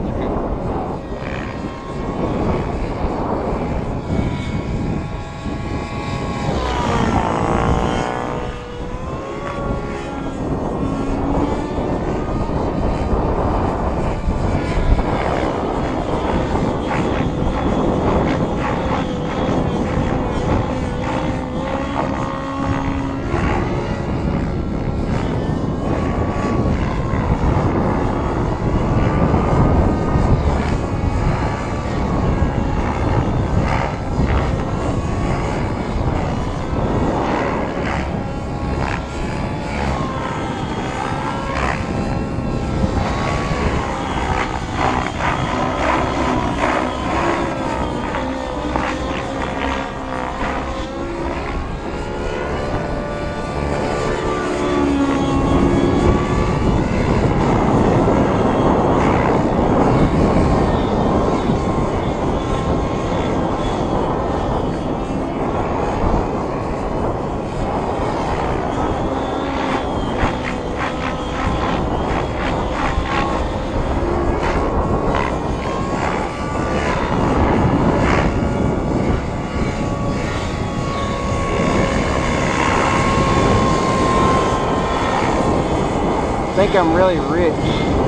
Thank you. think I'm really rich.